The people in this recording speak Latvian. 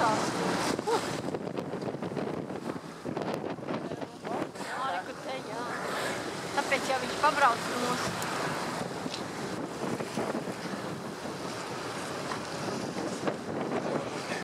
Arī, kur te, jā. Tāpēc jau viņš pabrauc no mūsu.